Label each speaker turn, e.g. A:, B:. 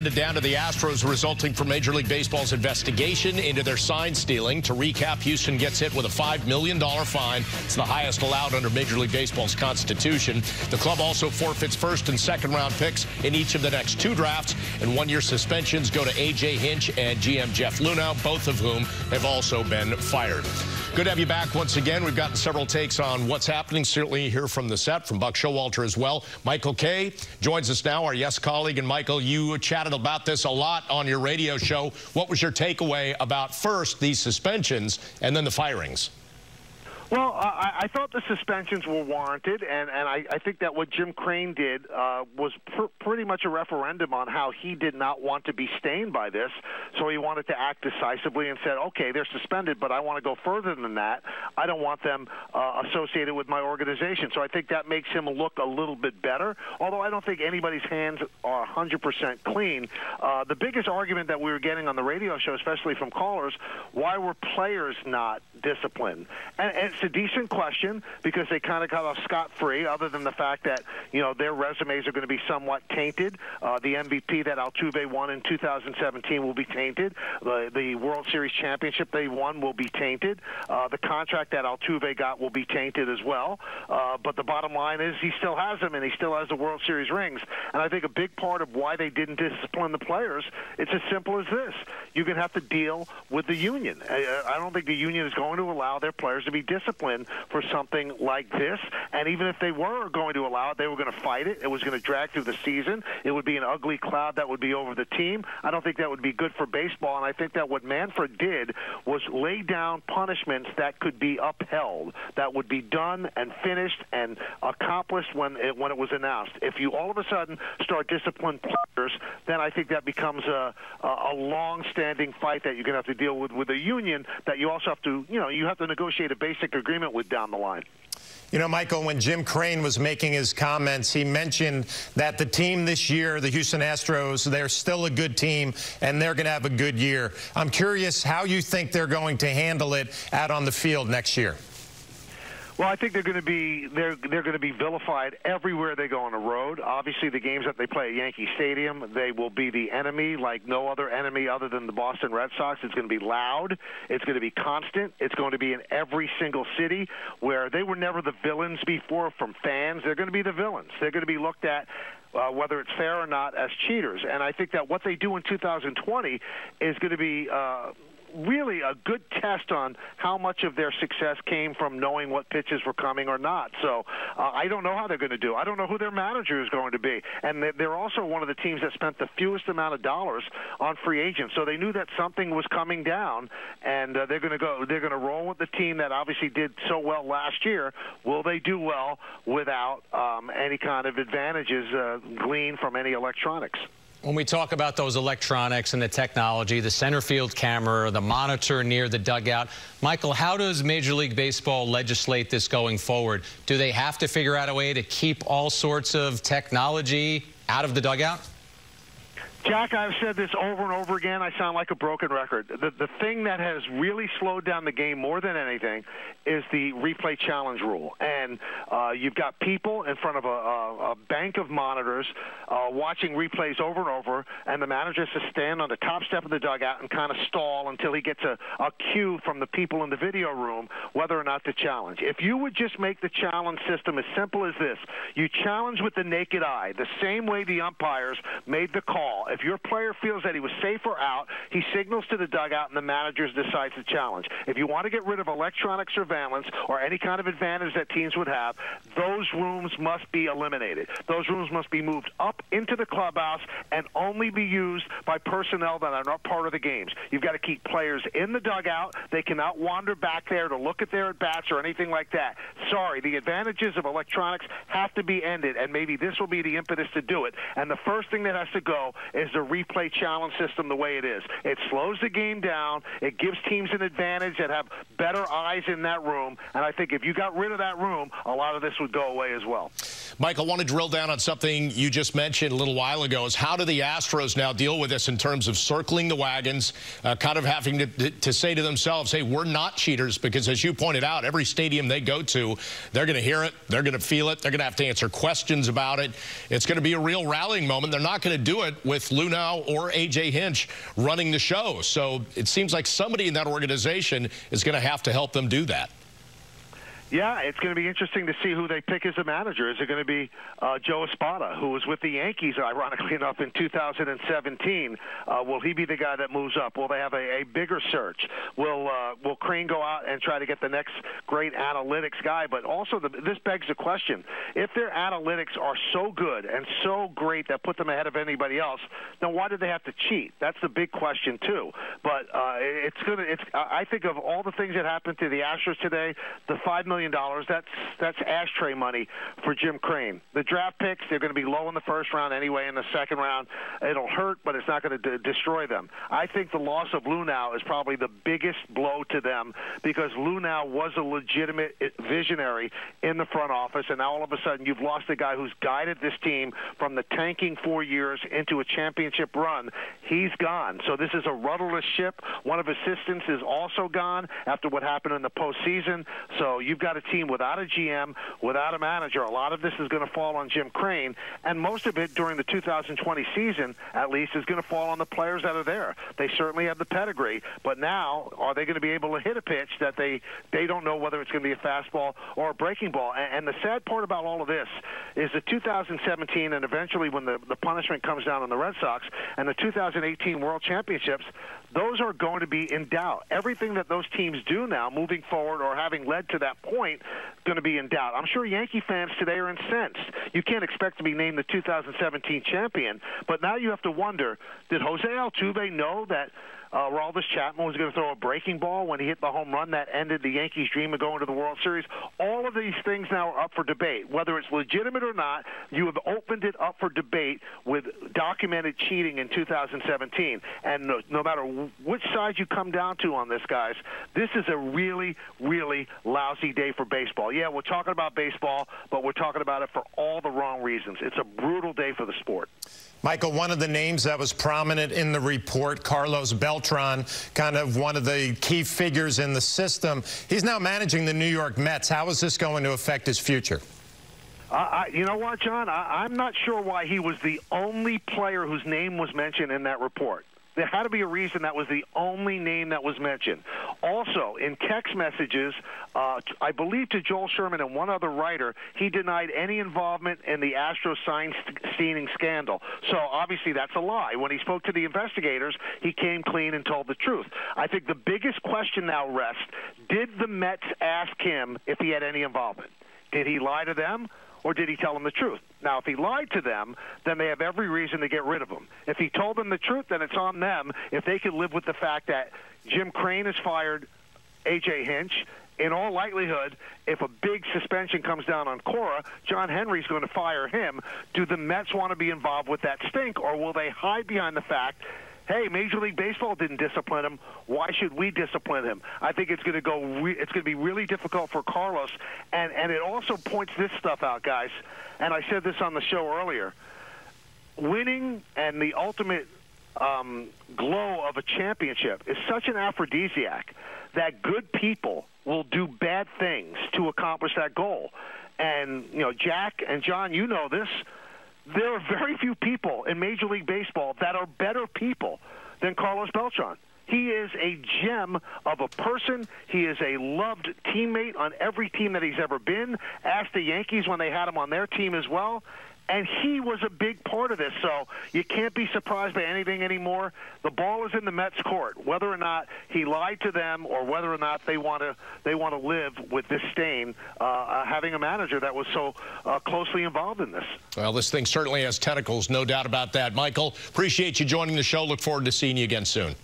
A: Down to the Astros resulting from Major League Baseball's investigation into their sign stealing. To recap, Houston gets hit with a $5 million fine. It's the highest allowed under Major League Baseball's constitution. The club also forfeits first and second round picks in each of the next two drafts. And one-year suspensions go to A.J. Hinch and GM Jeff Luhnow, both of whom have also been fired. Good to have you back once again. We've gotten several takes on what's happening. Certainly here from the set, from Buck Showalter as well. Michael Kay joins us now, our yes colleague. And Michael, you chatted about this a lot on your radio show. What was your takeaway about first these suspensions and then the firings?
B: Well, I, I thought the suspensions were warranted, and, and I, I think that what Jim Crane did uh, was pr- pretty much a referendum on how he did not want to be stained by this. So he wanted to act decisively and said, okay, they're suspended, but I want to go further than that. I don't want them uh, associated with my organization. So I think that makes him look a little bit better, although I don't think anybody's hands are 100% clean. Uh, the biggest argument that we were getting on the radio show, especially from callers, why were players not disciplined? And, and it's a decent question because they kind of got off scot free, other than the fact that you know their resumes are going to be somewhat tainted. Uh, the MVP that Altuve won in 2017 will be tainted. The, the World Series championship they won will be tainted. Uh, the contract that Altuve got will be tainted as well. Uh, but the bottom line is he still has them, and he still has the World Series rings. And I think a big part of why they didn't discipline the players, it's as simple as this: you're going to have to deal with the union. I, I don't think the union is going to allow their players to be disciplined for something like this. And even if they were going to allow it, they were going to fight it. It was going to drag through the season. It would be an ugly cloud that would be over the team. I don't think that would be good for baseball. And I think that what Manfred did was lay down punishments that could be upheld, that would be done and finished and accomplished when it, when it was announced. If you all of a sudden start disciplining players, then I think that becomes a, a, a long-standing fight that you're going to have to deal with with a union that you also have to, you know, you have to negotiate a basic agreement with down the line.
C: You know, Michael, when Jim Crane was making his comments, he mentioned that the team this year, the Houston Astros, they're still a good team and they're going to have a good year. I'm curious how you think they're going to handle it out on the field next year.
B: Well, I think they're going to be they're they're going to be vilified everywhere they go on the road. Obviously, the games that they play at Yankee Stadium, they will be the enemy like no other enemy other than the Boston Red Sox. It's going to be loud. It's going to be constant. It's going to be in every single city where they were never the villains before from fans. They're going to be the villains. They're going to be looked at uh, whether it's fair or not, as cheaters. And I think that what they do in 2020 is going to be uh, really a good test on how much of their success came from knowing what pitches were coming or not. So uh, I don't know how they're going to do. I don't know who their manager is going to be, and they're also one of the teams that spent the fewest amount of dollars on free agents. So they knew that something was coming down, and uh, they're going to go. They're going to roll with the team that obviously did so well last year. Will they do well without um, any kind of advantages uh, gleaned from any electronics?
D: When we talk about those electronics and the technology, the center field camera, the monitor near the dugout, Michael, how does Major League Baseball legislate this going forward? Do they have to figure out a way to keep all sorts of technology out of the dugout?
B: Jack, I've said this over and over again. I sound like a broken record. The, the thing that has really slowed down the game more than anything is the replay challenge rule. And uh, you've got people in front of a, a, a bank of monitors uh, watching replays over and over, and the manager has to stand on the top step of the dugout and kind of stall until he gets a, a cue from the people in the video room whether or not to challenge. If you would just make the challenge system as simple as this, you challenge with the naked eye, the same way the umpires made the call. If your player feels that he was safe or out, he signals to the dugout and the manager decides to challenge. If you want to get rid of electronic surveillance or any kind of advantage that teams would have, those rooms must be eliminated. Those rooms must be moved up into the clubhouse and only be used by personnel that are not part of the games. You've got to keep players in the dugout. They cannot wander back there to look at their at bats or anything like that. Sorry, the advantages of electronics have to be ended, and maybe this will be the impetus to do it. And the first thing that has to go is the replay challenge system the way it is. It slows the game down. It gives teams an advantage that have better eyes in that room. And I think if you got rid of that room, a lot of this would go away as well.
A: Mike, I want to drill down on something you just mentioned a little while ago is how do the Astros now deal with this in terms of circling the wagons, uh, kind of having to, to say to themselves, hey, we're not cheaters because as you pointed out, every stadium they go to, they're going to hear it, they're going to feel it, they're going to have to answer questions about it. It's going to be a real rallying moment. They're not going to do it with Luhnow or A.J. Hinch running the show. So it seems like somebody in that organization is going to have to help them do that.
B: Yeah, it's going to be interesting to see who they pick as a manager. Is it going to be uh, Joe Espada, who was with the Yankees, ironically enough, in 2017? Uh, will he be the guy that moves up? Will they have a, a bigger search? Will uh, Will Crane go out and try to get the next great analytics guy? But also, the, this begs the question: if their analytics are so good and so great that put them ahead of anybody else, then why did they have to cheat? That's the big question too. But uh, it's going to. It's. I think of all the things that happened to the Astros today, the five million million dollars. That's that's ashtray money for Jim Crane. The draft picks they're going to be low in the first round anyway. In the second round, it'll hurt, but it's not going to destroy them. I think the loss of Luhnow is probably the biggest blow to them because Luhnow was a legitimate eh, visionary in the front office, and now all of a sudden you've lost a guy who's guided this team from the tanking four years into a championship run. He's gone, so this is a rudderless ship. One of his assistants is also gone after what happened in the postseason. So you've got got a team without a GM, without a manager. A lot of this is going to fall on Jim Crane, and most of it during the 2020 season, at least, is going to fall on the players that are there. They certainly have the pedigree, but now are they going to be able to hit a pitch that they they don't know whether it's going to be a fastball or a breaking ball? And, and the sad part about all of this is the 2017 and eventually when the the punishment comes down on the Red Sox and the 2018 World Championships, those are going to be in doubt. Everything that those teams do now, moving forward or having led to that point, going to be in doubt. I'm sure Yankee fans today are incensed. You can't expect to be named the 2017 champion, but now you have to wonder: Did Jose Altuve know that uh, Chapman was going to throw a breaking ball when he hit the home run that ended the Yankees' dream of going to the World Series. All of these things now are up for debate. Whether it's legitimate or not, you have opened it up for debate with documented cheating in 2017. And no, no matter which side you come down to on this, guys, this is a really, really lousy day for baseball. Yeah, we're talking about baseball, but we're talking about it for all the wrong reasons. It's a brutal day for the sport.
C: Michael, one of the names that was prominent in the report, Carlos Beltran, kind of one of the key figures in the system. He's now managing the New York Mets. How is this going to affect his future?
B: I, you know what, John? I, I'm not sure why he was the only player whose name was mentioned in that report. There had to be a reason that was the only name that was mentioned. Also, in text messages, uh, I believe to Joel Sherman and one other writer, he denied any involvement in the Astro sign stealing scandal. So obviously that's a lie. When he spoke to the investigators, he came clean and told the truth. I think the biggest question now rests: Did the Mets ask him if he had any involvement? Did he lie to them? Or did he tell them the truth? Now, if he lied to them, then they have every reason to get rid of him. If he told them the truth, then it's on them if they can live with the fact that Jim Crane has fired A.J. Hinch. In all likelihood, if a big suspension comes down on Cora, John Henry's going to fire him. Do the Mets want to be involved with that stink, or will they hide behind the fact hey, Major League Baseball didn't discipline him. Why should we discipline him? I think it's going to go. Re- it's going to be really difficult for Carlos, and and it also points this stuff out, guys. And I said this on the show earlier. Winning and the ultimate um, glow of a championship is such an aphrodisiac that good people will do bad things to accomplish that goal. And you know, Jack and John, you know this there are very few people in Major League Baseball are better people than Carlos Beltran. He is a gem of a person. He is a loved teammate on every team that he's ever been. Ask the Yankees when they had him on their team as well and he was a big part of this. So you can't be surprised by anything anymore. The ball is in the Mets' court. Whether or not he lied to them, or whether or not they want to they want to live with this stain, uh, uh, having a manager that was so uh, closely involved in this.
A: Well, this thing certainly has tentacles, no doubt about that. Michael, appreciate you joining the show. Look forward to seeing you again soon.